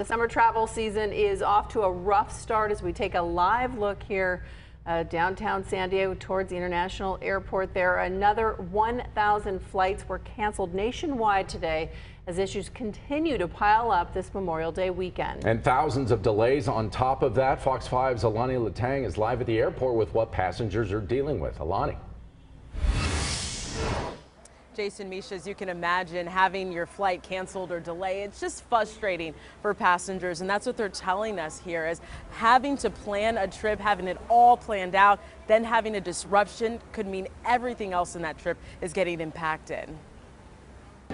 The summer travel season is off to a rough start as we take a live look here uh, downtown San Diego towards the International Airport. There are another 1,000 flights were canceled nationwide today as issues continue to pile up this Memorial Day weekend. And thousands of delays on top of that. Fox 5's Alani Letang is live at the airport with what passengers are dealing with. Alani. Jason Misha, as you can imagine, having your flight canceled or delayed, it's just frustrating for passengers. And that's what they're telling us here is having to plan a trip, having it all planned out, then having a disruption could mean everything else in that trip is getting impacted.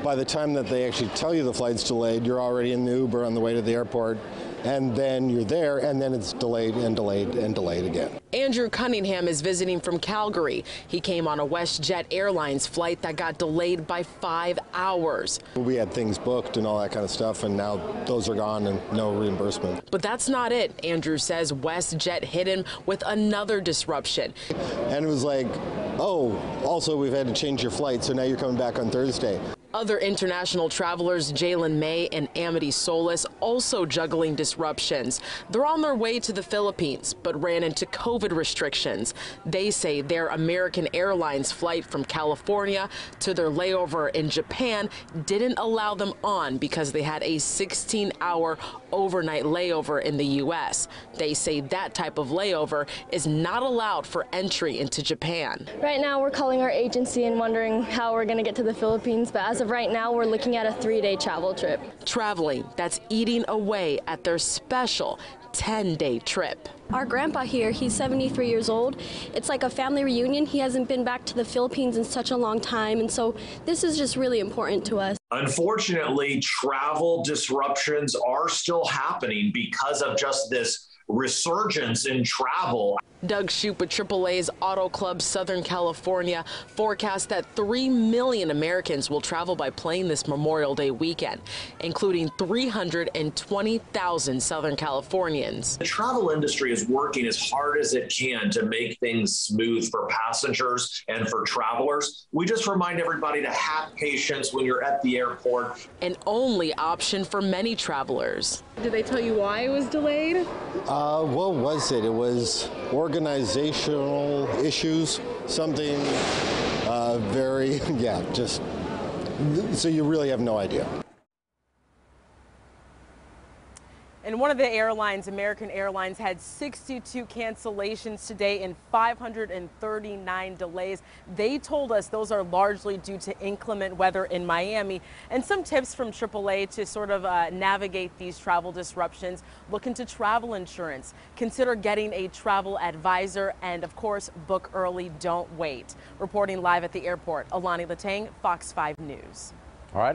By the time that they actually tell you the flight's delayed, you're already in the Uber on the way to the airport, and then you're there, and then it's delayed and delayed and delayed again. Andrew Cunningham is visiting from Calgary. He came on a WestJet Airlines flight that got delayed by five hours. We had things booked and all that kind of stuff, and now those are gone and no reimbursement. But that's not it. Andrew says WestJet hit him with another disruption. And it was like, oh, also we've had to change your flight, so now you're coming back on Thursday. Other international travelers, Jalen May and Amity Solis, also juggling disruptions. They're on their way to the Philippines, but ran into COVID restrictions. They say their American Airlines flight from California to their layover in Japan didn't allow them on because they had a 16 hour overnight layover in the U.S. They say that type of layover is not allowed for entry into Japan. Right now, we're calling our agency and wondering how we're going to get to the Philippines, but as of right now, we're looking at a three-day travel trip. Traveling, that's eating away at their special 10-day trip. Our grandpa here, he's 73 years old. It's like a family reunion. He hasn't been back to the Philippines in such a long time, and so this is just really important to us. Unfortunately, travel disruptions are still happening because of just this resurgence in travel. Doug Shupe with AAA's Auto Club Southern California forecast that 3 million Americans will travel by plane this Memorial Day weekend, including 320,000 Southern Californians. The travel industry is working as hard as it can to make things smooth for passengers and for travelers. We just remind everybody to have patience when you're at the airport. An only option for many travelers. Did they tell you why it was delayed? Uh, what was it? It was organizational issues, something uh, very, yeah, just so you really have no idea. And one of the airlines, American Airlines, had 62 cancellations today and 539 delays. They told us those are largely due to inclement weather in Miami. And some tips from AAA to sort of uh, navigate these travel disruptions. Look into travel insurance. Consider getting a travel advisor. And of course, book early, don't wait. Reporting live at the airport, Alani Letang, Fox 5 News. All right.